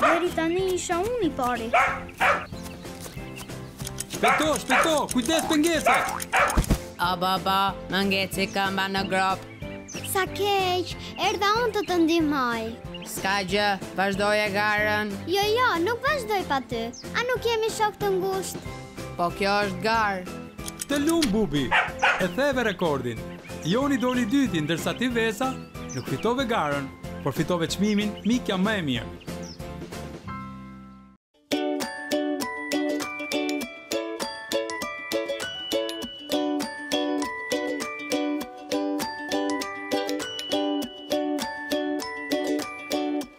Deri tani isha unë i pari. Shpejto, shpejto, kujdes pengesa. Obobo, më ngeci këmba në gropë. Sa keq, erdha unë të të ndihmoj. S'ka gjë, vazhdoje garën. Jo, jo, nuk vazhdoj pa ty. A nuk jemi shokë të ngushtë? Po kjo është garë. Të lumtë Bubi, e theve rekordin. Joni doli i dyti, ndërsa ti Vesa nuk fitove garën, por fitove çmimin Mikja më e mirë.